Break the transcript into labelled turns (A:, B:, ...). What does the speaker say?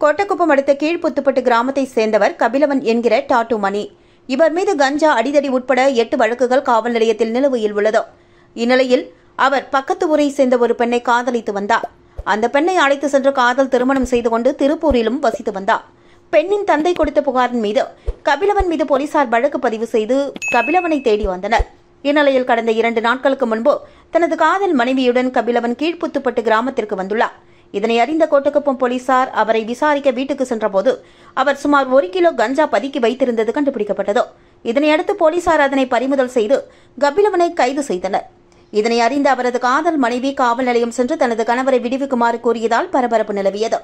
A: கோட்டக்குப்பம் அடுத்த கீழ்புத்துப்பட்டு கிராமத்தைச் சேர்ந்தவர் கபிலவன் என்கிற டாட்டு மணி. இவர் மீது கஞ்சா அடிதடி உட்பட எட்டு வழக்குகள் காவல் நிலையத்தில் நிலுவையில் உள்ளது. இந்நிலையில் அவர் பக்கத்து ஊரை சேர்ந்த ஒரு பெண்ணை காதலித்து வந்தார். அந்த பெண்ணை அழைத்து சென்று காதல் திருமணம் செய்து கொண்டு திருப்பூரிலும் வசித்து வந்தார். பெண்ணின் தந்தை கொடுத்த புகாரின் மீது கபிலவன் மீது போலீசார் வழக்கு பதிவு செய்து கபிலவனை தேடி வந்தனர். இந்நிலையில் கடந்த இரண்டு நாட்களுக்கு முன்பு தனது காதல் மனைவியுடன் கபிலவன் கீழ்ப்புத்துப்பட்டு கிராமத்திற்கு வந்துள்ளார். இதனை அறிந்த கோட்டக்குப்பம் போலீசார் அவரை விசாரிக்க வீட்டுக்கு சென்றபோது அவர் சுமார் ஒரு கிலோ கஞ்சா பதுக்கி வைத்திருந்தது கண்டுபிடிக்கப்பட்டது. இதனையடுத்து போலீசார் அதனை பறிமுதல் செய்து கபிலவனை கைது செய்தனர். இதனை அறிந்த அவரது காதல் மனைவி காவல் நிலையம் சென்று தனது கணவரை விடுவிக்குமாறு கூறியதால் பரபரப்பு நிலவியது.